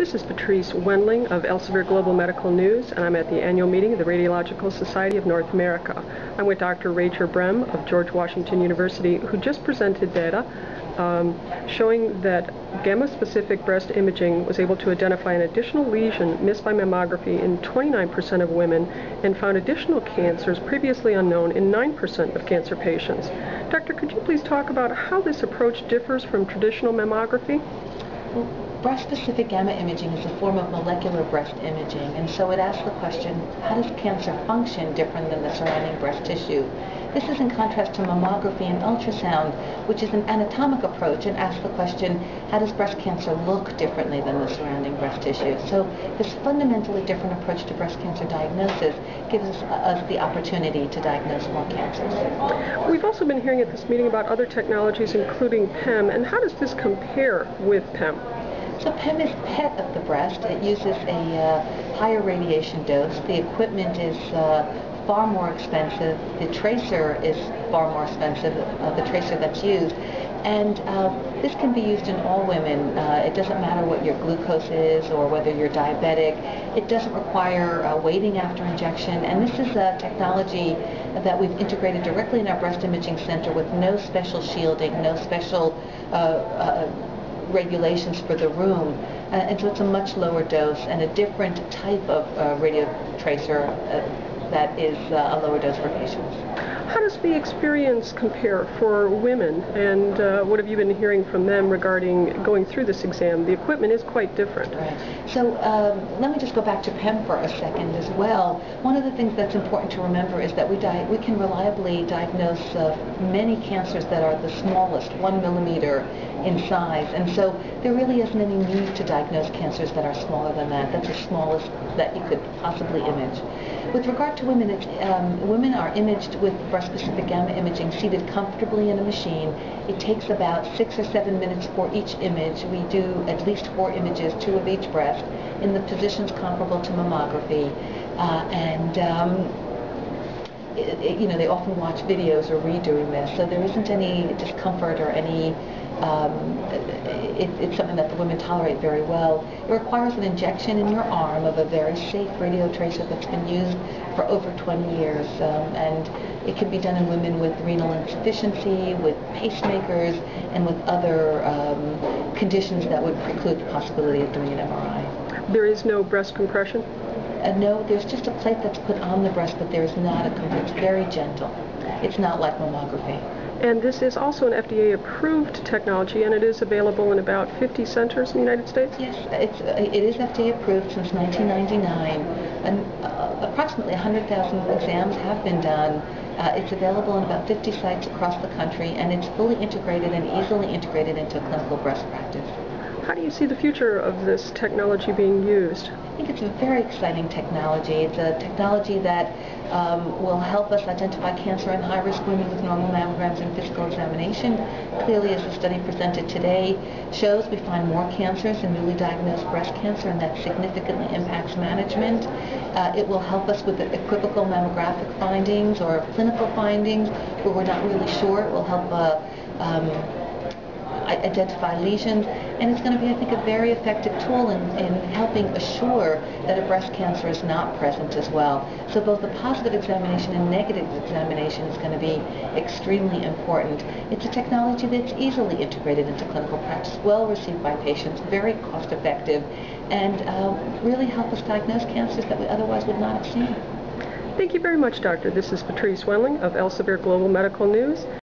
This is Patrice Wendling of Elsevier Global Medical News, and I'm at the annual meeting of the Radiological Society of North America. I'm with Dr. Rachel Brem of George Washington University, who just presented data um, showing that gamma-specific breast imaging was able to identify an additional lesion missed by mammography in 29% of women and found additional cancers previously unknown in 9% of cancer patients. Doctor, could you please talk about how this approach differs from traditional mammography? Breast-specific gamma imaging is a form of molecular breast imaging, and so it asks the question, how does cancer function different than the surrounding breast tissue? This is in contrast to mammography and ultrasound, which is an anatomic approach and asks the question, how does breast cancer look differently than the surrounding breast tissue? So this fundamentally different approach to breast cancer diagnosis gives us, the opportunity to diagnose more cancers. We've also been hearing at this meeting about other technologies, including PEM, and how does this compare with PEM? So PEM is PET of the breast. It uses a uh, higher radiation dose. The equipment is uh, far more expensive. The tracer is far more expensive, uh, the tracer that's used. And uh, this can be used in all women. Uh, it doesn't matter what your glucose is or whether you're diabetic. It doesn't require uh, waiting after injection. And this is a technology that we've integrated directly in our breast imaging center with no special shielding, no special regulations for the room. Uh, and so it's a much lower dose and a different type of uh, radio tracer uh, that is uh, a lower dose for patients. How does the experience compare for women, and uh, what have you been hearing from them regarding going through this exam? The equipment is quite different. Right. So um, let me just go back to PEM for a second as well. One of the things that's important to remember is that we, we can reliably diagnose uh, many cancers that are the smallest, one millimeter in size, and so there really isn't any need to diagnose cancers that are smaller than that. That's the smallest that you could possibly image. With regard to women, um, women are imaged with breast-specific gamma imaging seated comfortably in a machine. It takes about six or seven minutes for each image. We do at least four images, two of each breast, in the positions comparable to mammography. Uh, and um, it, it, you know, they often watch videos or redoing this, so there isn't any discomfort or any um, it, it's something that the women tolerate very well. It requires an injection in your arm of a very safe radio tracer that's been used for over 20 years, um, and it can be done in women with renal insufficiency, with pacemakers, and with other um, conditions that would preclude the possibility of doing an MRI. There is no breast compression? Uh, no, there's just a plate that's put on the breast, but there is not a compression. It's very gentle. It's not like mammography. And this is also an FDA-approved technology, and it is available in about 50 centers in the United States? Yes, it's, it is FDA-approved since 1999, and uh, approximately 100,000 exams have been done. Uh, it's available in about 50 sites across the country, and it's fully integrated and easily integrated into clinical breast practice. How do you see the future of this technology being used? I think it's a very exciting technology. It's a technology that um, will help us identify cancer in high-risk women with normal mammograms and physical examination. Clearly, as the study presented today shows, we find more cancers in newly diagnosed breast cancer, and that significantly impacts management. Uh, it will help us with the equivocal mammographic findings or clinical findings where we're not really sure. It will help uh, um, identify lesions, and it's going to be, I think, a very effective tool in, in helping assure that a breast cancer is not present as well. So both the positive examination and negative examination is going to be extremely important. It's a technology that's easily integrated into clinical practice, well received by patients, very cost effective, and uh, really help us diagnose cancers that we otherwise would not have seen. Thank you very much, Doctor. This is Patrice Wendling of Elsevier Global Medical News.